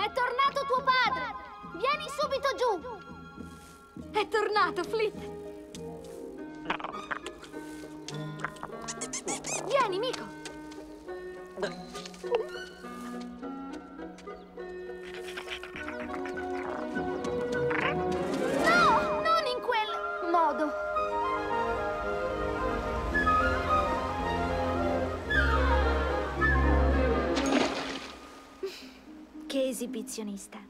È tornato tuo padre! Vieni subito giù! È tornato, Flit! Vieni, Mico! No! Non in quel modo! Che esibizionista.